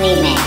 Remix